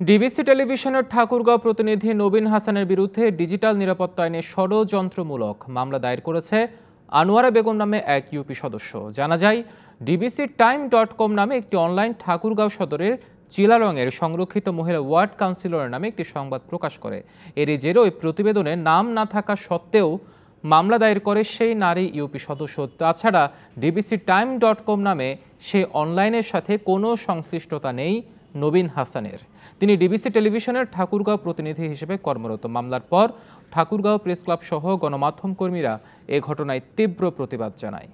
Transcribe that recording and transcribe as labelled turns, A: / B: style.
A: DBC টেলিভিশনের ঠাকুরগাঁও প্রতিনিধি নবীন হাসানের বিরুদ্ধে ডিজিটাল নিরাপত্তা আইনে ষড়যন্ত্রমূলক মামলা দায়ের করেছে আনোয়ারা বেগম নামে এক ইউপি সদস্য। জানা যায়, ডিবিসি টাইম ডট কম নামে একটি অনলাইন ঠাকুরগাঁও সদরের চিলারঙের সংরক্ষিত মহিলা ওয়ার্ড কাউন্সিলরের নামে একটি সংবাদ প্রকাশ করে। এরই জেরে ওই প্রতিবেদনে নাম না থাকা সত্ত্বেও মামলা দায়ের করে সেই নারী ইউপি সদস্য। তাছাড়া, ডিবিসি টাইম ডট কম নামে সেই অনলাইনের সাথে কোনো সংশ্লিষ্টতা নেই নবীন হাসানের। তিনি ডিবিসি টেলিভিশনের ঠাকুরগাঁও প্রতিনিধি হিসেবে কর্মরত। মামলার পর ঠাকুরগাঁও প্রেস ক্লাব সহ গণমাধ্যম কর্মীরা এ ঘটনায় তীব্র প্রতিবাদ জানায়।